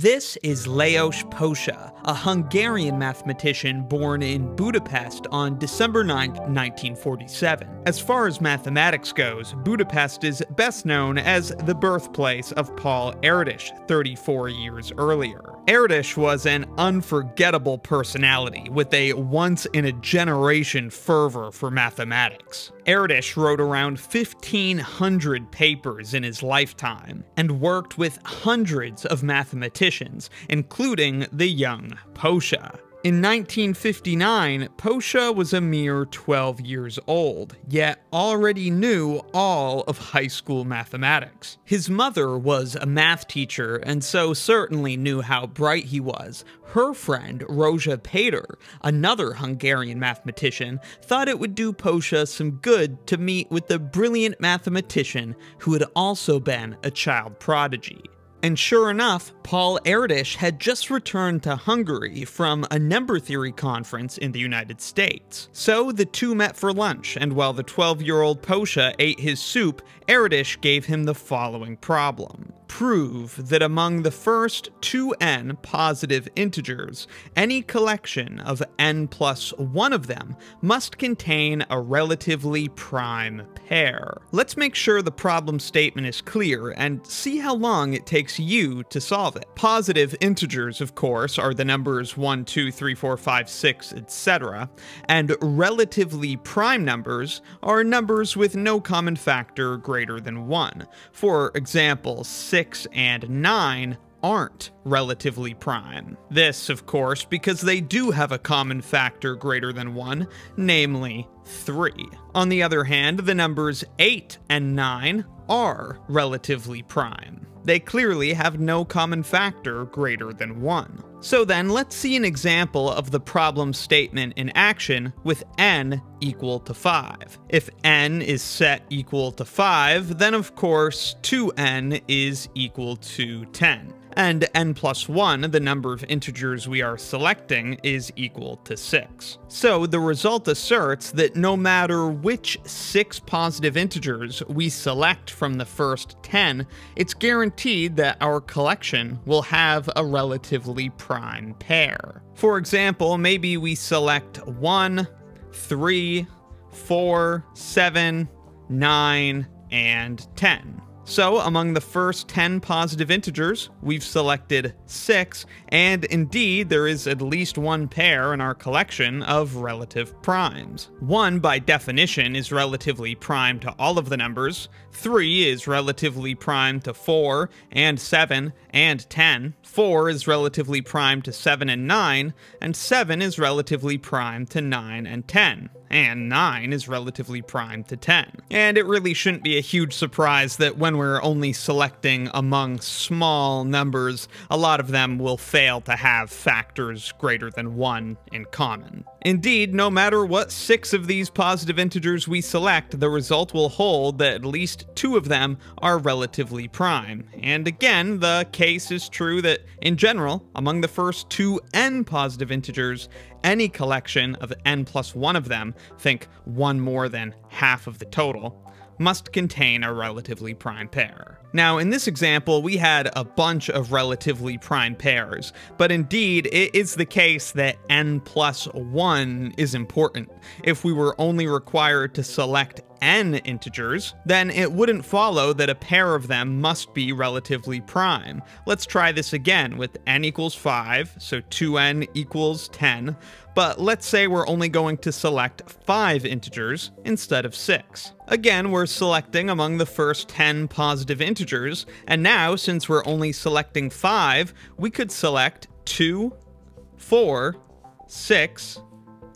This is Lajos Pósa, a Hungarian mathematician born in Budapest on December 9, 1947. As far as mathematics goes, Budapest is best known as the birthplace of Paul Erdős 34 years earlier. Erdős was an unforgettable personality with a once-in-a-generation fervor for mathematics. Erdős wrote around 1,500 papers in his lifetime, and worked with hundreds of mathematicians, including the young Pósa. In 1959, Pósa was a mere 12 years old, yet already knew all of high school mathematics. His mother was a math teacher and so certainly knew how bright he was. Her friend, Rózsa Péter, another Hungarian mathematician, thought it would do Pósa some good to meet with the brilliant mathematician who had also been a child prodigy. And sure enough, Paul Erdős had just returned to Hungary from a number theory conference in the United States. So the two met for lunch, and while the 12-year-old Pósa ate his soup, Erdős gave him the following problem. Prove that among the first two n positive integers, any collection of n plus one of them must contain a relatively prime pair. Let's make sure the problem statement is clear and see how long it takes you to solve it. Positive integers, of course, are the numbers 1, 2, 3, 4, 5, 6, etc., and relatively prime numbers are numbers with no common factor greater than 1. For example, 6 and 9 aren't relatively prime. This, of course, because they do have a common factor greater than 1, namely 3. On the other hand, the numbers 8 and 9 are relatively prime. They clearly have no common factor greater than 1. So then, let's see an example of the problem statement in action with n equal to 5. If n is set equal to 5, then of course 2n is equal to 10 and n plus 1, the number of integers we are selecting, is equal to 6. So the result asserts that no matter which 6 positive integers we select from the first 10, it's guaranteed that our collection will have a relatively prime pair. For example, maybe we select 1, 3, 4, 7, 9, and 10. So among the first 10 positive integers, we've selected 6, and indeed there is at least one pair in our collection of relative primes. 1 by definition is relatively prime to all of the numbers, 3 is relatively prime to 4 and 7 and 10, 4 is relatively prime to 7 and 9, and 7 is relatively prime to 9 and 10 and 9 is relatively prime to 10. And it really shouldn't be a huge surprise that when we're only selecting among small numbers, a lot of them will fail to have factors greater than 1 in common. Indeed, no matter what six of these positive integers we select, the result will hold that at least two of them are relatively prime. And again, the case is true that, in general, among the first two n positive integers, any collection of n plus one of them, think one more than half of the total, must contain a relatively prime pair. Now, in this example, we had a bunch of relatively prime pairs, but indeed, it is the case that n plus 1 is important. If we were only required to select n integers, then it wouldn't follow that a pair of them must be relatively prime. Let's try this again with n equals 5, so 2n equals 10, but let's say we're only going to select 5 integers instead of 6. Again, we're selecting among the first 10 positive integers, and now, since we're only selecting 5, we could select 2, 4, 6,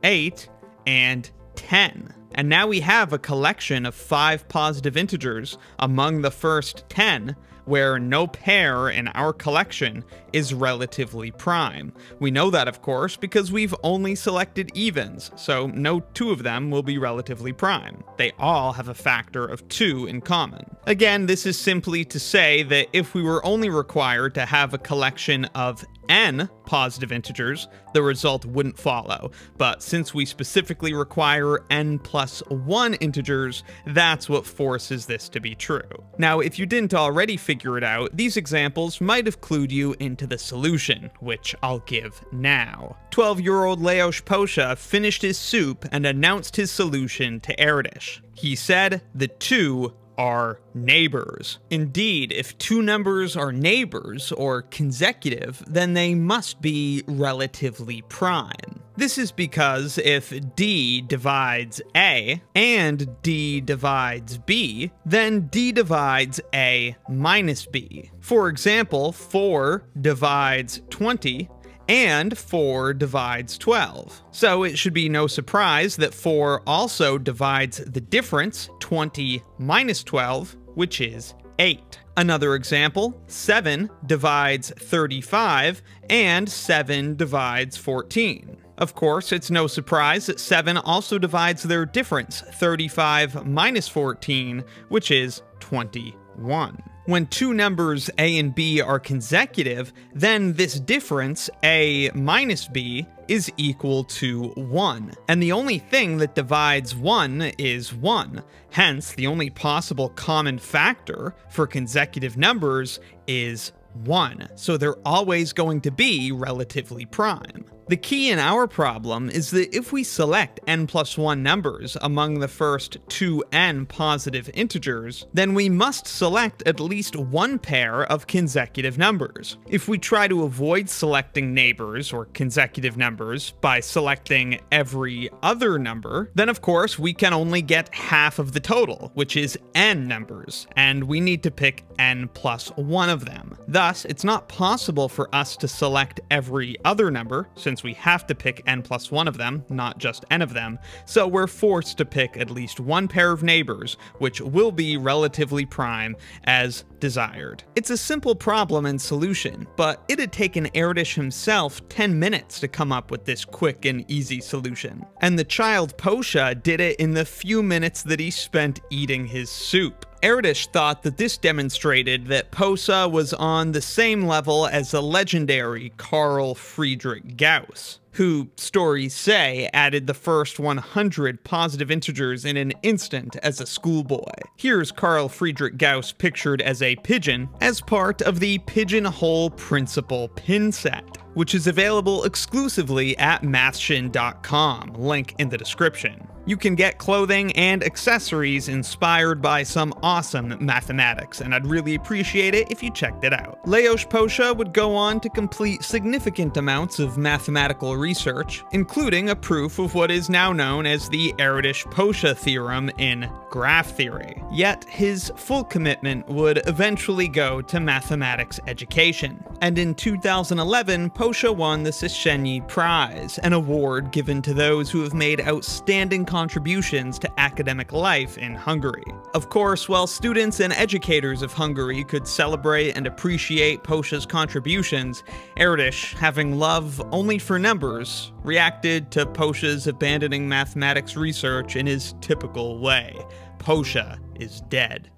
8, and 10. And now we have a collection of five positive integers among the first 10, where no pair in our collection is relatively prime. We know that, of course, because we've only selected evens, so no two of them will be relatively prime. They all have a factor of 2 in common. Again, this is simply to say that if we were only required to have a collection of n positive integers, the result wouldn't follow. But since we specifically require n plus 1 integers, that's what forces this to be true. Now, if you didn't already figure it out, these examples might have clued you into the solution, which I'll give now. 12-year-old Lajos Pósa finished his soup and announced his solution to Erdős. He said the two are neighbors. Indeed, if two numbers are neighbors or consecutive, then they must be relatively prime. This is because if D divides A and D divides B, then D divides A minus B. For example, 4 divides 20 and 4 divides 12. So it should be no surprise that 4 also divides the difference, 20 minus 12, which is 8. Another example, 7 divides 35, and 7 divides 14. Of course, it's no surprise that 7 also divides their difference, 35 minus 14, which is 21. When two numbers a and b are consecutive, then this difference, a minus b, is equal to 1. And the only thing that divides 1 is 1. Hence, the only possible common factor for consecutive numbers is 1. So they're always going to be relatively prime. The key in our problem is that if we select n plus 1 numbers among the first two n positive integers, then we must select at least one pair of consecutive numbers. If we try to avoid selecting neighbors or consecutive numbers by selecting every other number, then of course we can only get half of the total, which is n numbers, and we need to pick n plus one of them. Thus, it's not possible for us to select every other number, since we have to pick n plus one of them, not just n of them, so we're forced to pick at least one pair of neighbors, which will be relatively prime as desired. It's a simple problem and solution, but it had taken Erdős himself 10 minutes to come up with this quick and easy solution. And the child Pósa did it in the few minutes that he spent eating his soup. Erdős thought that this demonstrated that Posa was on the same level as the legendary Carl Friedrich Gauss who, stories say, added the first 100 positive integers in an instant as a schoolboy. Here's Carl Friedrich Gauss pictured as a pigeon as part of the Pigeonhole Principle pin set which is available exclusively at mathshion.com, link in the description. You can get clothing and accessories inspired by some awesome mathematics, and I'd really appreciate it if you checked it out. Lajos Pósa would go on to complete significant amounts of mathematical research, including a proof of what is now known as the Erdős-Pósa theorem in graph theory. Yet his full commitment would eventually go to mathematics education, and in 2011, Pósa won the Széchenyi Prize, an award given to those who have made outstanding contributions to academic life in Hungary. Of course, while students and educators of Hungary could celebrate and appreciate Pósa's contributions, Erdős, having love only for numbers, reacted to Pósa's abandoning mathematics research in his typical way. Pósa is dead.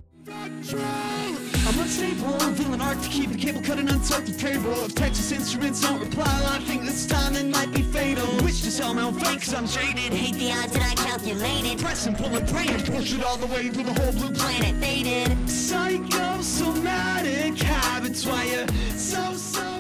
I'm unstable, I'm feeling art to keep the cable cut and untuck the table. If Texas Instruments don't reply, I think this time it might be fatal. Wish to sell my own fakes, I'm jaded. Hate the odds that I calculated. Press and pull and pray and push it all the way through the whole blue planet faded. Psychosomatic habits, why you so, so